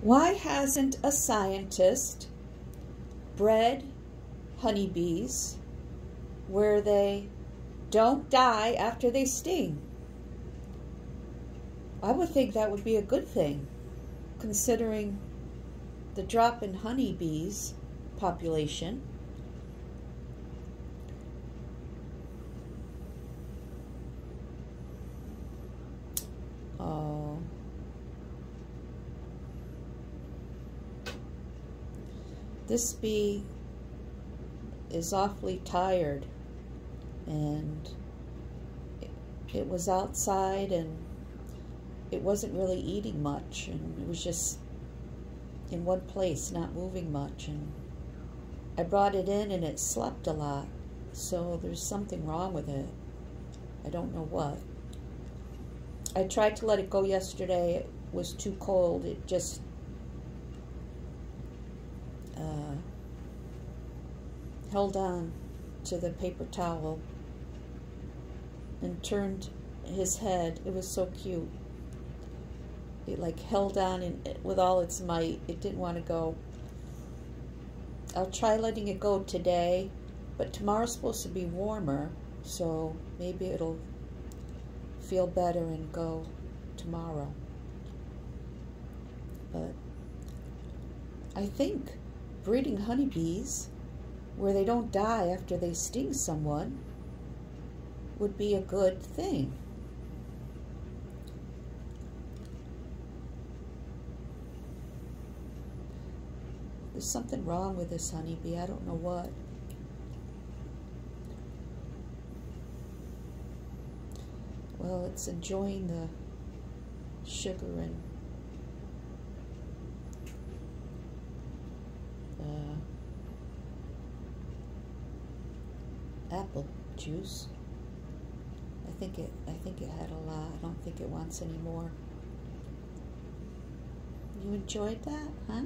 Why hasn't a scientist bred honeybees where they don't die after they sting? I would think that would be a good thing, considering the drop in honeybees population. This bee is awfully tired and it, was outside and it wasn't really eating much and it was just in one place not moving much. And I brought it in and it slept a lot. So there's something wrong with it. I don't know what. I tried to let it go yesterday. It was too cold. It just uh, held on to the paper towel and turned his head. It was so cute. It like held on in, with all its might. It didn't want to go. I'll try letting it go today, but tomorrow's supposed to be warmer, so maybe it'll feel better and go tomorrow. But I think breeding honeybees where they don't die after they sting someone would be a good thing. There's something wrong with this honeybee. I don't know what. Well, it's enjoying the sugar and uh, apple juice. I think it I think it had a lot. I don't think it wants any more. You enjoyed that, huh?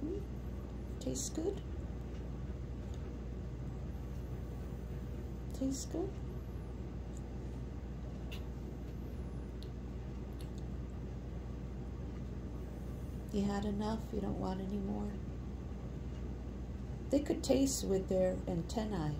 Hmm? Tastes good? Tastes good? You had enough? You don't want any more? They could taste with their antennae.